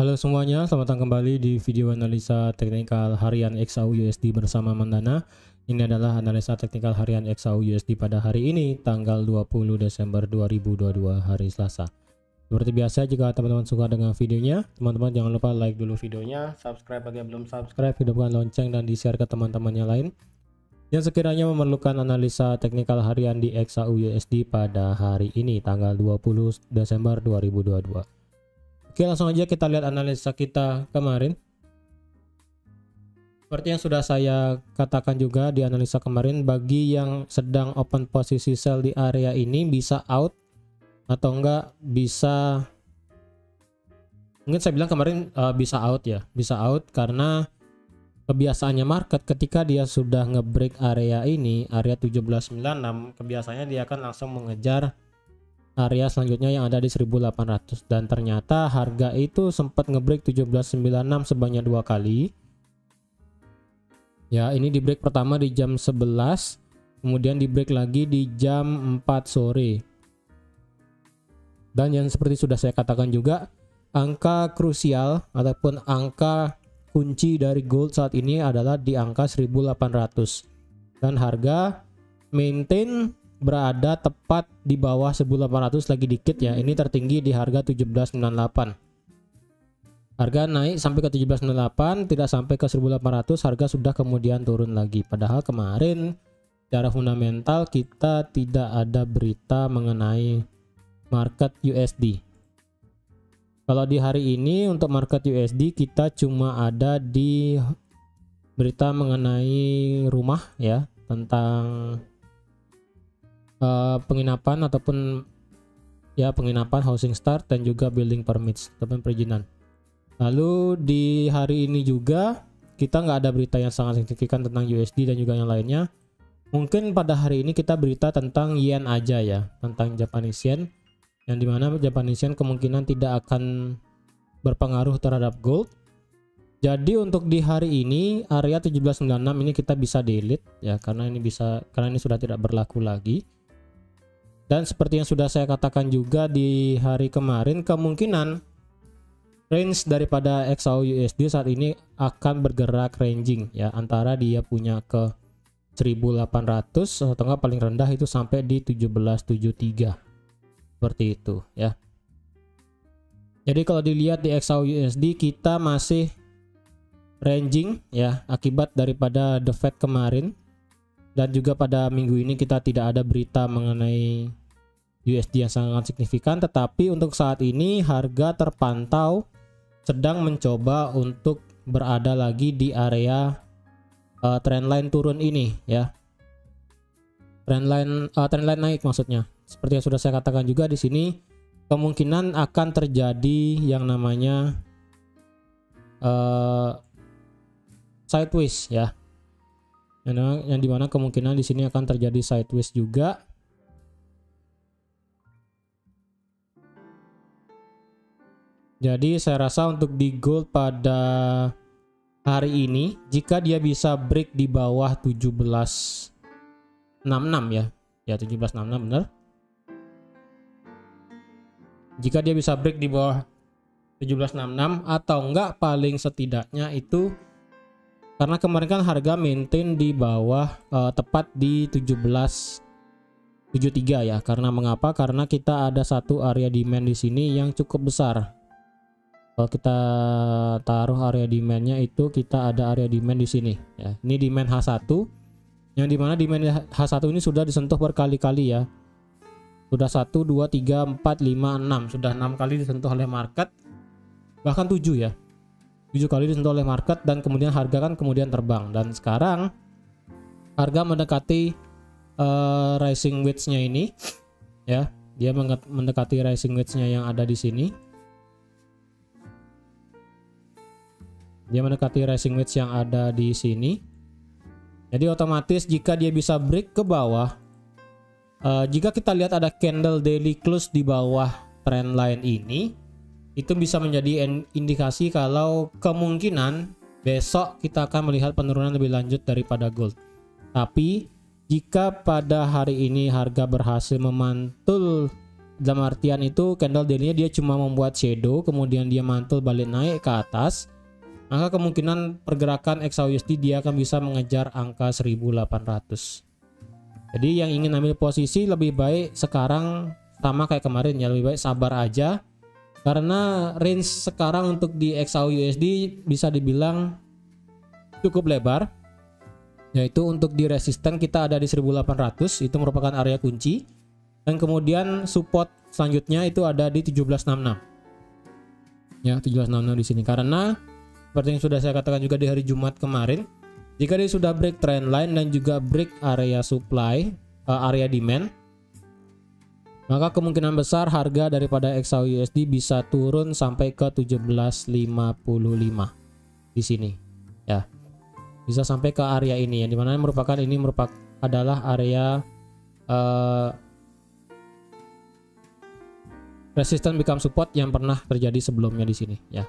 Halo semuanya, selamat datang kembali di video analisa teknikal harian XAU USD bersama Mandana. Ini adalah analisa teknikal harian XAU USD pada hari ini, tanggal 20 Desember 2022 hari Selasa. Seperti biasa, jika teman-teman suka dengan videonya, teman-teman jangan lupa like dulu videonya, subscribe bagi yang belum subscribe, hidupkan lonceng dan di-share ke teman-teman yang lain yang sekiranya memerlukan analisa teknikal harian di XAU USD pada hari ini, tanggal 20 Desember 2022. Oke langsung aja kita lihat analisa kita kemarin. Seperti yang sudah saya katakan juga di analisa kemarin bagi yang sedang open posisi sell di area ini bisa out atau enggak bisa mungkin saya bilang kemarin uh, bisa out ya bisa out karena kebiasaannya market ketika dia sudah ngebreak area ini area 1796 kebiasaannya dia akan langsung mengejar area selanjutnya yang ada di 1800 dan ternyata harga itu sempat ngebreak 1796 sebanyak dua kali. Ya ini di break pertama di jam 11 kemudian di break lagi di jam 4 sore. Dan yang seperti sudah saya katakan juga angka krusial ataupun angka kunci dari gold saat ini adalah di angka 1800 dan harga maintain berada tepat di bawah 1800 lagi dikit ya. Ini tertinggi di harga 1798. Harga naik sampai ke 1798, tidak sampai ke 1800, harga sudah kemudian turun lagi. Padahal kemarin secara fundamental kita tidak ada berita mengenai market USD. Kalau di hari ini untuk market USD kita cuma ada di berita mengenai rumah ya, tentang uh, penginapan ataupun ya penginapan housing start dan juga building permits ataupun perizinan. Lalu di hari ini juga kita nggak ada berita yang sangat signifikan tentang USD dan juga yang lainnya. Mungkin pada hari ini kita berita tentang yen aja ya, tentang Japanese yen, yang di mana Japanese yen kemungkinan tidak akan berpengaruh terhadap gold. Jadi untuk di hari ini area 1796 ini kita bisa delete ya karena ini bisa karena ini sudah tidak berlaku lagi. Dan seperti yang sudah saya katakan juga di hari kemarin, kemungkinan range daripada XAU USD saat ini akan bergerak ranging ya. Antara dia punya ke 1800 atau enggak paling rendah itu sampai di 1773 seperti itu ya. Jadi kalau dilihat di XAU USD kita masih ranging ya akibat daripada the Fed kemarin. Dan juga pada minggu ini kita tidak ada berita mengenai USD yang sangat signifikan tetapi untuk saat ini harga terpantau sedang mencoba untuk berada lagi di area uh, trendline turun ini ya. Trendline uh, trendline naik maksudnya. Seperti yang sudah saya katakan juga di sini kemungkinan akan terjadi yang namanya uh, sideways ya. Yang, yang di mana kemungkinan di sini akan terjadi sideways juga Jadi saya rasa untuk di gold pada hari ini jika dia bisa break di bawah 1766 ya. Ya 1766 benar. Jika dia bisa break di bawah 1766 atau enggak paling setidaknya itu karena kemarin kan harga maintain di bawah uh, tepat di 1773 ya. Karena mengapa? Karena kita ada satu area demand di sini yang cukup besar kalau kita taruh area demandnya itu kita ada area demand di sini ya. Ini demand H1 yang di mana demand H1 ini sudah disentuh berkali-kali ya. Sudah 1 2 3 4 5 6 sudah 6 kali disentuh oleh market bahkan 7 ya. 7 kali disentuh oleh market dan kemudian harga kan kemudian terbang. Dan sekarang harga mendekati uh, rising wedge-nya ini ya. Dia mendekati rising wedge-nya yang ada di sini Dia mendekati racing wedge yang ada di sini. Jadi otomatis jika dia bisa break ke bawah, uh, jika kita lihat ada candle daily close di bawah trend line ini, itu bisa menjadi indikasi kalau kemungkinan besok kita akan melihat penurunan lebih lanjut daripada gold. Tapi jika pada hari ini harga berhasil memantul dalam artian itu candle daily dia cuma membuat shadow kemudian dia mantul balik naik ke atas maka kemungkinan pergerakan XAUSD dia akan bisa mengejar angka 1800 jadi yang ingin ambil posisi lebih baik sekarang sama kayak kemarin ya lebih baik sabar aja. Karena range sekarang untuk di XAUUSD bisa dibilang cukup lebar. Yaitu untuk di resisten kita ada di 1800 itu merupakan area kunci. Dan kemudian support selanjutnya itu ada di 1766 ya 1766 di sini. Karena seperti yang sudah saya katakan juga di hari Jumat kemarin jika dia sudah break trend line dan juga break area supply uh, area demand maka kemungkinan besar harga daripada XAUUSD bisa turun sampai ke 1755 di sini. Ya. Bisa sampai ke area ini yang di mana merupakan ini merupakan adalah area uh, resistance become support yang pernah terjadi sebelumnya di sini. Ya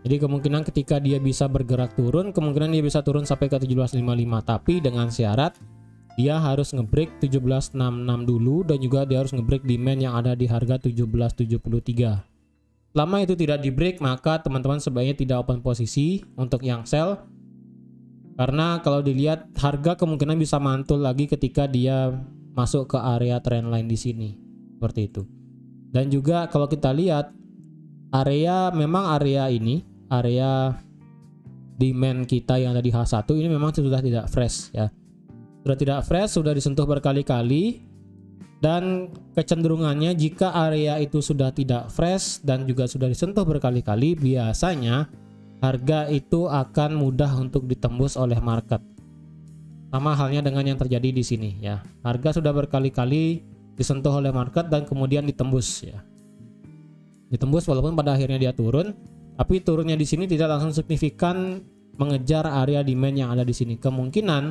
jadi kemungkinan ketika dia bisa bergerak turun kemungkinan dia bisa turun sampai ke 1755 tapi dengan syarat dia harus ngebreak 1766 dulu dan juga dia harus ngebreak demand yang ada di harga 1773 selama itu tidak di break maka teman-teman sebaiknya tidak open posisi untuk yang sell. Karena kalau dilihat harga kemungkinan bisa mantul lagi ketika dia masuk ke area trendline di sini. Seperti itu. Dan juga kalau kita lihat area memang area ini area demand kita yang ada di H1 ini memang sudah tidak fresh ya sudah tidak fresh, sudah disentuh berkali-kali dan kecenderungannya jika area itu sudah tidak fresh dan juga sudah disentuh berkali-kali biasanya harga itu akan mudah untuk ditembus oleh market. Sama halnya dengan yang terjadi di sini ya. Harga sudah berkali-kali disentuh oleh market dan kemudian ditembus ya. Ditembus walaupun pada akhirnya dia turun, tapi turunnya di sini tidak langsung signifikan mengejar area demand yang ada di sini. Kemungkinan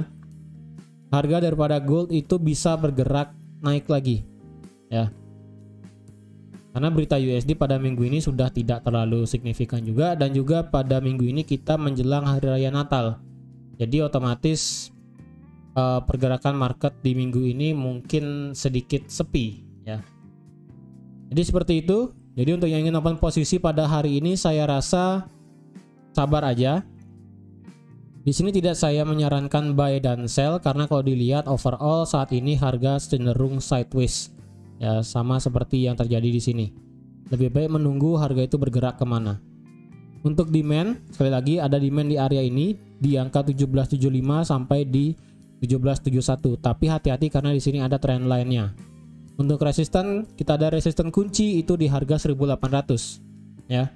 harga daripada gold itu bisa bergerak naik lagi ya. Karena berita USD pada minggu ini sudah tidak terlalu signifikan juga dan juga pada minggu ini kita menjelang hari raya Natal. Jadi otomatis uh, pergerakan market di minggu ini mungkin sedikit sepi ya. Jadi seperti itu jadi untuk yang ingin open posisi pada hari ini saya rasa sabar aja di sini tidak saya menyarankan buy dan sell karena kalau dilihat overall saat ini harga cenderung sideways. Ya, sama seperti yang terjadi di sini. Lebih baik menunggu harga itu bergerak ke mana. Untuk demand, sekali lagi ada demand di area ini di angka 1775 sampai di 1771. Tapi hati-hati karena di sini ada trend line-nya. Untuk resisten, kita ada resisten kunci itu di harga 1800 ya.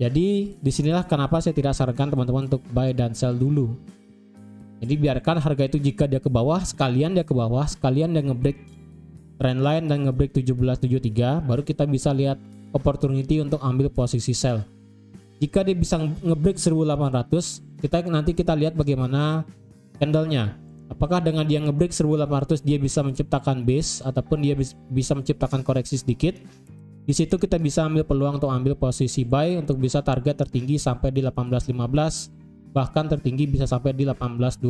Jadi di sinilah kenapa saya tidak sarankan teman-teman untuk buy dan sell dulu. Jadi biarkan harga itu jika dia ke bawah, sekalian dia ke bawah, sekalian dia ngebreak trend line dan ngebreak 1773, baru kita bisa lihat opportunity untuk ambil posisi sell. Jika dia bisa ngebreak 1800, kita nanti kita lihat bagaimana candlenya. Apakah dengan dia ngebreak 1800 dia bisa menciptakan base ataupun dia bisa menciptakan koreksi sedikit di situ kita bisa ambil peluang untuk ambil posisi buy untuk bisa target tertinggi sampai di 18.15 bahkan tertinggi bisa sampai di 18.25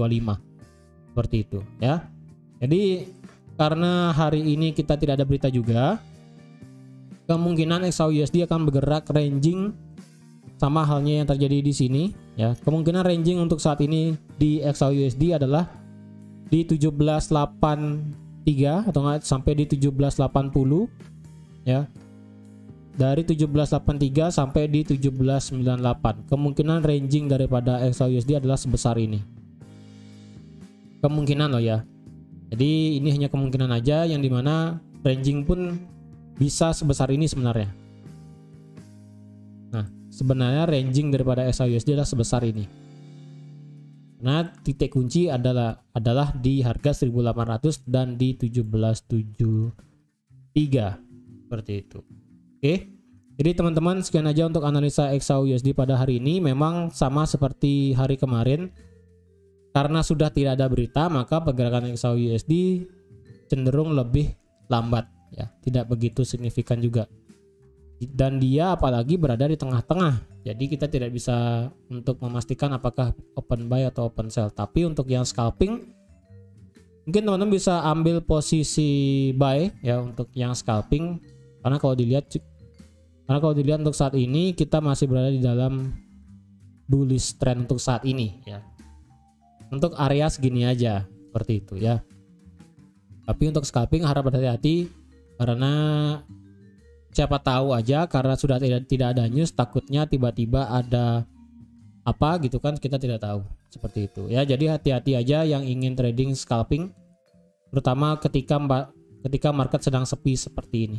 seperti itu ya. Jadi karena hari ini kita tidak ada berita juga kemungkinan XAUUSD akan bergerak ranging sama halnya yang terjadi di sini ya. Kemungkinan ranging untuk saat ini di XAUUSD adalah di 1783 atau enggak sampai di 1780 ya dari 1783 sampai di 1798. Kemungkinan ranging daripada XAUSD adalah sebesar ini. Kemungkinan loh ya. Jadi ini hanya kemungkinan aja yang di mana ranging pun bisa sebesar ini sebenarnya. Nah, sebenarnya ranging daripada XAUSD adalah sebesar ini. Nah, titik kunci adalah adalah di harga 1800 dan di 1773 seperti itu. Oke. Jadi teman-teman sekian aja untuk analisa XAU USD pada hari ini. Memang sama seperti hari kemarin. Karena sudah tidak ada berita, maka pergerakan XAU USD cenderung lebih lambat ya, tidak begitu signifikan juga. Dan dia apalagi berada di tengah-tengah. Jadi kita tidak bisa untuk memastikan apakah open buy atau open sell. Tapi untuk yang scalping mungkin teman-teman bisa ambil posisi buy ya untuk yang scalping karena kalau dilihat karena kalau dilihat untuk saat ini kita masih berada di dalam bullish trend untuk saat ini ya untuk area segini aja seperti itu ya tapi untuk scalping harap berhati-hati karena siapa tahu aja karena sudah tidak tidak ada news takutnya tiba-tiba ada apa gitu kan kita tidak tahu seperti itu ya jadi hati-hati aja yang ingin trading scalping terutama ketika ketika market sedang sepi seperti ini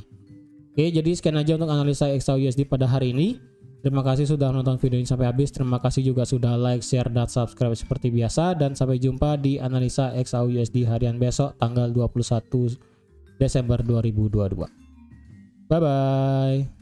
oke jadi sekian aja untuk analisa XAUSD pada hari ini Terima kasih sudah menonton video ini sampai habis. Terima kasih juga sudah like, share, dan subscribe seperti biasa. Dan sampai jumpa di analisa XAUUSD harian besok tanggal 21 Desember 2022. Bye bye.